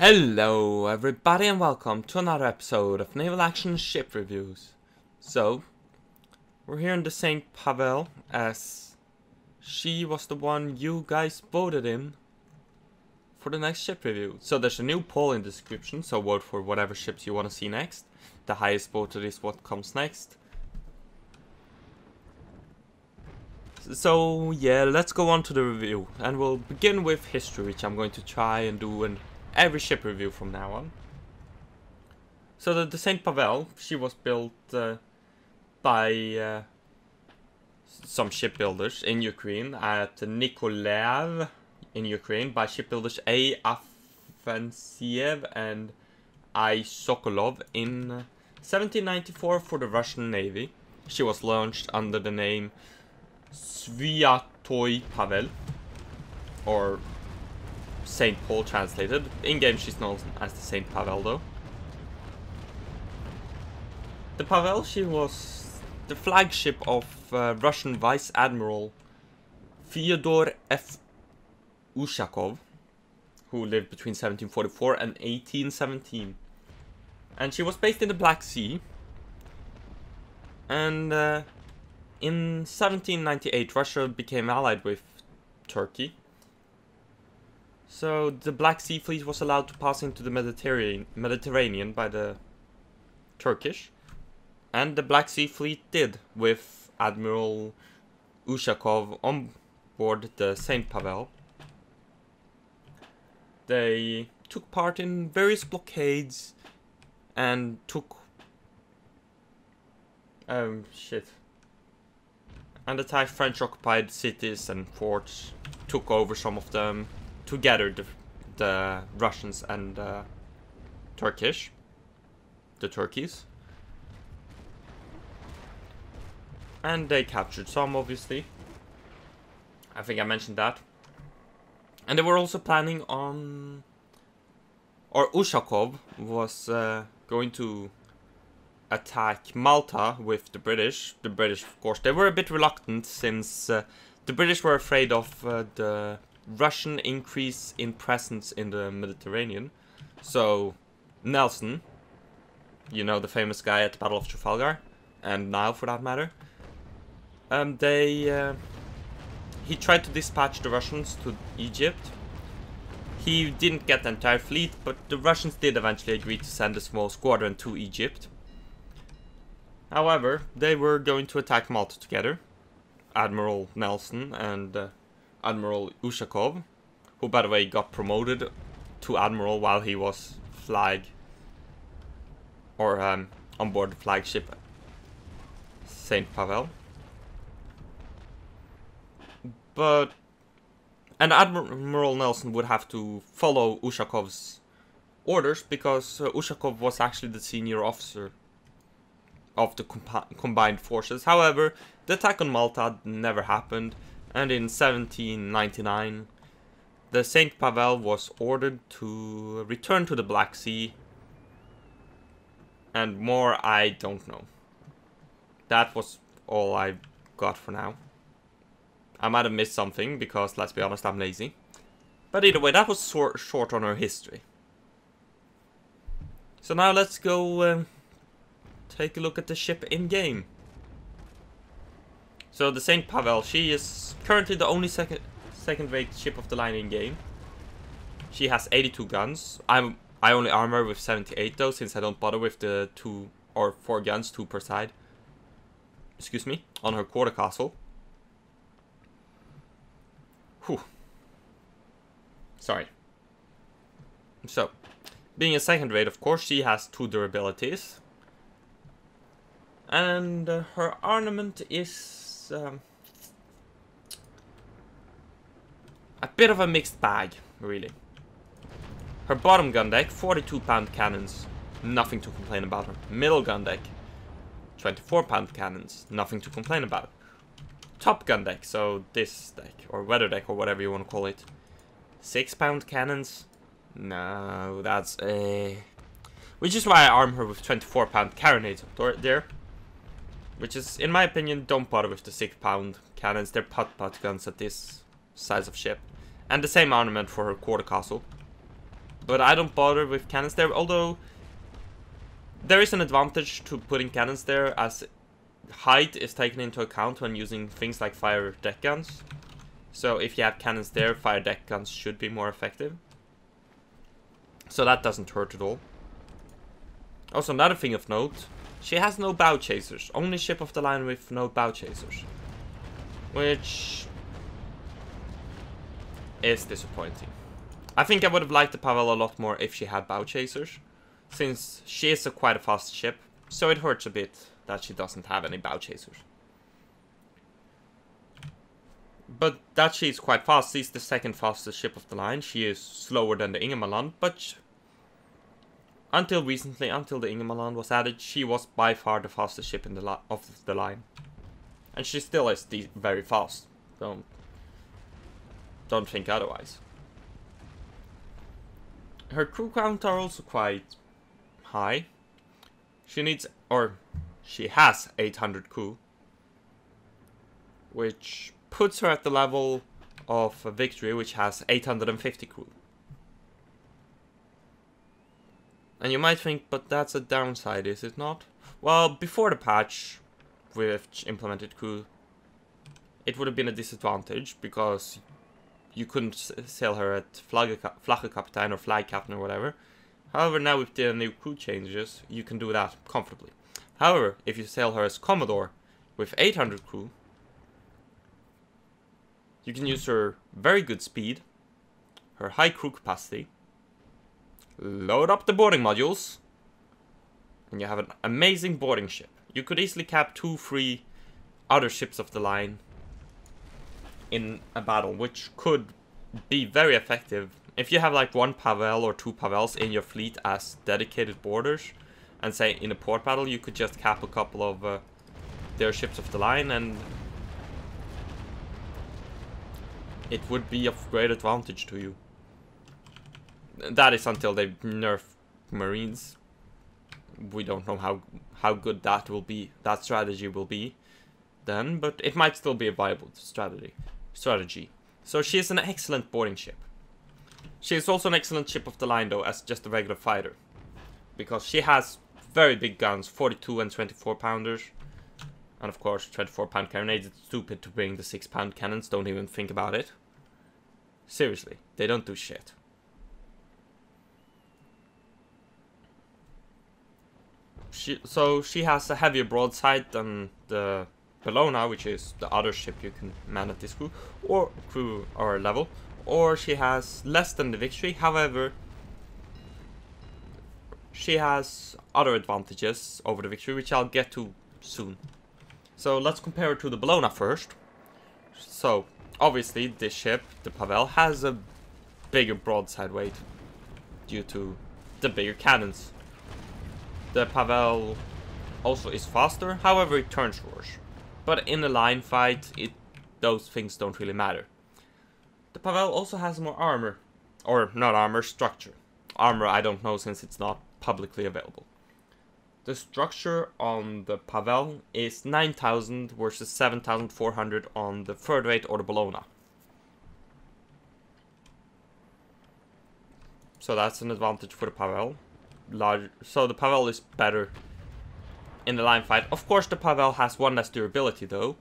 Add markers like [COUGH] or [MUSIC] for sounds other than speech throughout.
Hello everybody and welcome to another episode of Naval Action Ship Reviews. So, we're here in the St. Pavel as she was the one you guys voted in for the next ship review. So there's a new poll in the description, so vote for whatever ships you want to see next. The highest voted is what comes next. So yeah, let's go on to the review and we'll begin with history which I'm going to try and do in every ship review from now on. So the, the Saint Pavel, she was built uh, by uh, some shipbuilders in Ukraine at Nikolaev in Ukraine by shipbuilders A. Afanasiev and I. Sokolov in 1794 for the Russian Navy. She was launched under the name Sviatoy Pavel or Saint Paul translated. In game, she's known as the Saint Pavel, though. The Pavel, she was the flagship of uh, Russian Vice Admiral Fyodor F. Ushakov, who lived between 1744 and 1817. And she was based in the Black Sea. And uh, in 1798, Russia became allied with Turkey so the Black Sea Fleet was allowed to pass into the Mediterranean, Mediterranean by the Turkish. And the Black Sea Fleet did, with Admiral Ushakov on board the St. Pavel. They took part in various blockades and took... Um, shit. And attacked French-occupied cities and forts, took over some of them, together the, the Russians and uh, Turkish, the Turkeys. And they captured some, obviously. I think I mentioned that. And they were also planning on... Or Ushakov was uh, going to attack Malta with the British. The British, of course, they were a bit reluctant since uh, the British were afraid of uh, the Russian increase in presence in the Mediterranean. So, Nelson, you know, the famous guy at the Battle of Trafalgar, and now for that matter, um, they, uh, he tried to dispatch the Russians to Egypt. He didn't get the entire fleet, but the Russians did eventually agree to send a small squadron to Egypt. However, they were going to attack Malta together. Admiral Nelson and uh, Admiral Ushakov, who by the way got promoted to Admiral while he was flag or um, on board the flagship Saint Pavel. But and Admiral Nelson would have to follow Ushakov's orders because uh, Ushakov was actually the senior officer of the combined forces. However, the attack on Malta never happened and in 1799 the St. Pavel was ordered to return to the Black Sea and more I don't know. That was all I got for now. I might have missed something because let's be honest I'm lazy. But either way that was short, short on her history. So now let's go uh, take a look at the ship in game. So the St. Pavel, she is currently the only second second rate ship of the line in game. She has 82 guns. I'm I only armor with 78 though, since I don't bother with the two or four guns, two per side. Excuse me, on her quarter castle. Whew. Sorry. So, being a second rate, of course, she has two durabilities. And uh, her armament is um, a bit of a mixed bag, really. Her bottom gun deck, 42 pound cannons, nothing to complain about her. Middle gun deck, 24 pound cannons, nothing to complain about. Top gun deck, so this deck, or weather deck, or whatever you want to call it. 6 pound cannons, no, that's a... Which is why I arm her with 24 pound carronades up there. Which is, in my opinion, don't bother with the 6 pound cannons. They're putt-putt guns at this size of ship. And the same armament for her quarter castle. But I don't bother with cannons there, although there is an advantage to putting cannons there as height is taken into account when using things like fire deck guns. So if you have cannons there, fire deck guns should be more effective. So that doesn't hurt at all. Also, another thing of note, she has no bow chasers. Only ship of the line with no bow chasers. Which is disappointing. I think I would have liked the Pavel a lot more if she had bow chasers. Since she is a quite a fast ship, so it hurts a bit that she doesn't have any bow chasers. But that she is quite fast. She's the second fastest ship of the line. She is slower than the Ingermanland, but until recently, until the Ingermanland was added, she was by far the fastest ship in the of the line. And she still is very fast. Don't don't think otherwise. Her crew count are also quite high. She needs, or she has 800 crew. Which puts her at the level of Victory, which has 850 crew. And you might think, but that's a downside, is it not? Well, before the patch, with implemented crew, it would have been a disadvantage, because you couldn't sell her at Flag Flagge or Flag Captain or whatever. However, now with the new crew changes, you can do that comfortably. However, if you sell her as Commodore with 800 crew, you can use her very good speed, her high crew capacity, load up the boarding modules, and you have an amazing boarding ship. You could easily cap two, three other ships of the line in a battle, which could be very effective. If you have like one Pavel or two Pavels in your fleet as dedicated boarders, and say in a port battle you could just cap a couple of uh, their ships of the line and it would be of great advantage to you. That is until they nerf Marines. We don't know how how good that will be, that strategy will be then, but it might still be a viable strategy strategy. So she is an excellent boarding ship. She is also an excellent ship of the line though as just a regular fighter. Because she has very big guns, 42 and 24 pounders. And of course 24 pound carronades, it's stupid to bring the 6 pound cannons, don't even think about it. Seriously, they don't do shit. She, so she has a heavier broadside than the Bellona, which is the other ship you can man at this crew, or crew or level, or she has less than the Victory, however, she has other advantages over the Victory, which I'll get to soon. So let's compare it to the Bellona first. So, obviously, this ship, the Pavel, has a bigger broadside weight due to the bigger cannons. The Pavel also is faster, however it turns worse. But in a line fight, it those things don't really matter. The Pavel also has more armor. Or not armor, structure. Armor I don't know since it's not publicly available. The structure on the Pavel is 9000 versus 7400 on the third rate or the Bellona. So that's an advantage for the Pavel. Large, so the Pavel is better in the line fight. Of course, the Pavel has one less durability, though.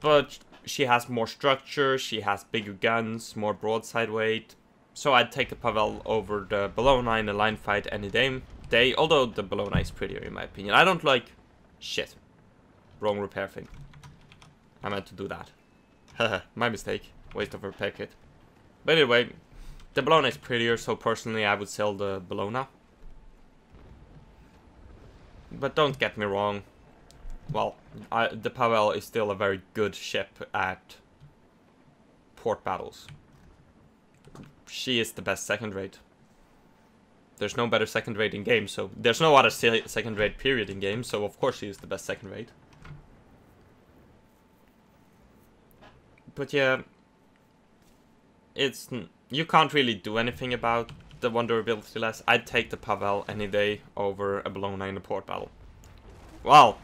But she has more structure, she has bigger guns, more broadside weight. So I'd take the Pavel over the Bellona in a line fight any day, day, although the Bellona is prettier in my opinion. I don't like... Shit. Wrong repair thing. I meant to do that. [LAUGHS] My mistake. Waste of a repair kit. But anyway, the Bellona is prettier, so personally I would sell the Bellona. But don't get me wrong. Well, I, the Pavel is still a very good ship at port battles. She is the best second rate. There's no better second rate in game, so there's no other second rate period in game, so of course she is the best second rate. But yeah, it's you can't really do anything about the one durability less, I'd take the Pavel any day over a Bellona in a port battle. Well,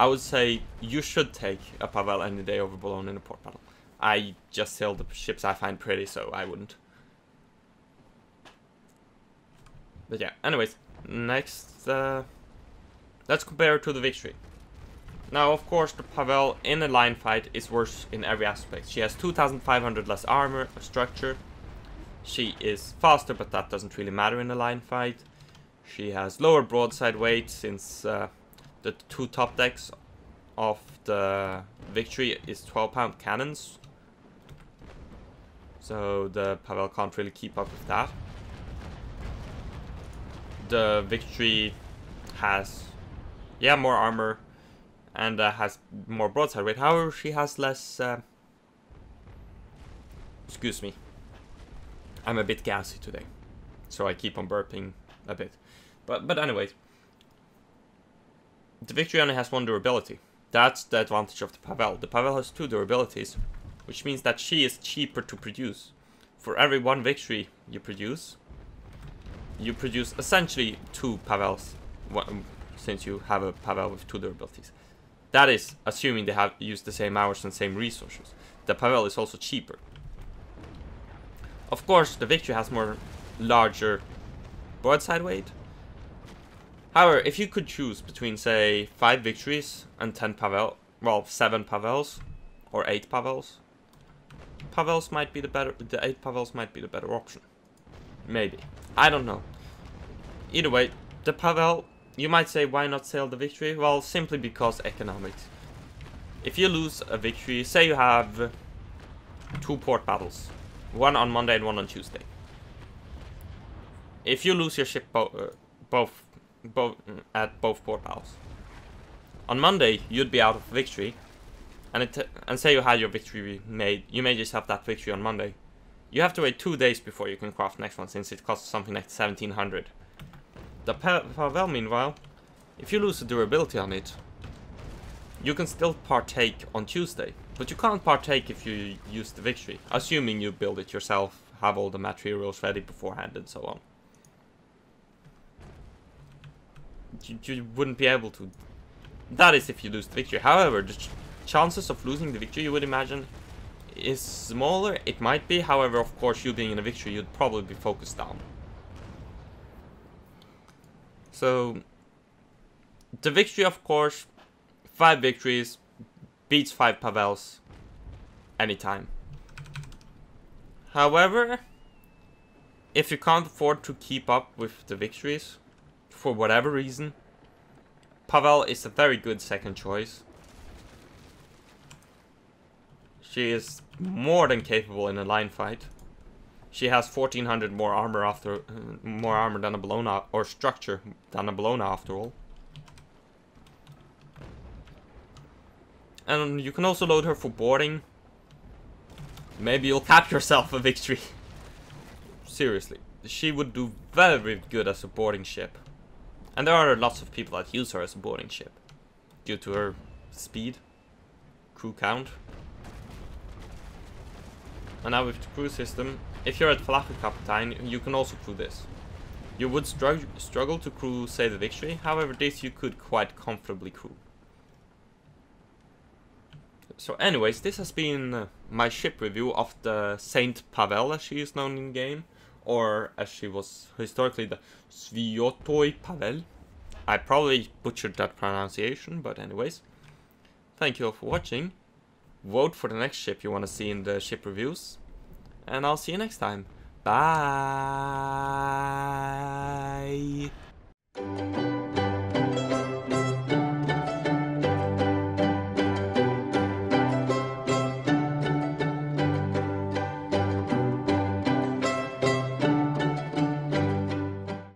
I would say you should take a Pavel any day over Bellona in a port battle. I just sail the ships I find pretty, so I wouldn't. But yeah, anyways, next, uh, let's compare to the victory. Now, of course, the Pavel in a line fight is worse in every aspect. She has 2,500 less armor, structure. She is faster, but that doesn't really matter in a line fight. She has lower broadside weight since uh, the two top decks of the victory is 12 pound cannons. So the Pavel can't really keep up with that. The victory has, yeah, more armor and uh, has more broadside weight. However, she has less. Uh, excuse me. I'm a bit gassy today, so I keep on burping a bit. But but anyways, the victory only has one durability. That's the advantage of the Pavel. The Pavel has two durabilities, which means that she is cheaper to produce. For every one victory you produce, you produce essentially two Pavels, since you have a Pavel with two durabilities. That is assuming they have used the same hours and same resources. The Pavel is also cheaper. Of course, the Victory has more larger broadside weight. However, if you could choose between, say, 5 victories and 10 Pavel, well, 7 Pavels, or 8 Pavels, Pavels might be the better, the 8 Pavels might be the better option. Maybe. I don't know. Either way, the Pavel you might say, why not sell the victory? Well, simply because economics. If you lose a victory, say you have two port battles, one on Monday and one on Tuesday. If you lose your ship bo uh, both, both at both port battles, on Monday you'd be out of victory, and it and say you had your victory made, you made yourself that victory on Monday. You have to wait two days before you can craft next one, since it costs something like 1700. The Pavel, meanwhile, if you lose the durability on it, you can still partake on Tuesday. But you can't partake if you use the victory, assuming you build it yourself, have all the materials ready beforehand and so on. You, you wouldn't be able to. That is if you lose the victory. However, the ch chances of losing the victory, you would imagine, is smaller. It might be. However, of course, you being in a victory, you'd probably be focused down. So, the victory, of course, five victories, beats five Pavels anytime. However, if you can't afford to keep up with the victories, for whatever reason, Pavel is a very good second choice. She is more than capable in a line fight. She has 1400 more armor after uh, more armor than a Bellona or structure than a Bellona after all. And you can also load her for boarding. Maybe you'll cap yourself a victory. Seriously, she would do very good as a boarding ship. And there are lots of people that use her as a boarding ship. Due to her speed, crew count. And now with the crew system, if you're at Falafel Kapitein, you can also crew this. You would strugg struggle to crew, say, the Victory, however this you could quite comfortably crew. So anyways, this has been uh, my ship review of the Saint Pavel, as she is known in game, or as she was historically the Sviotoi Pavel. I probably butchered that pronunciation, but anyways. Thank you all for watching. Vote for the next ship you want to see in the ship reviews. And I'll see you next time. Bye!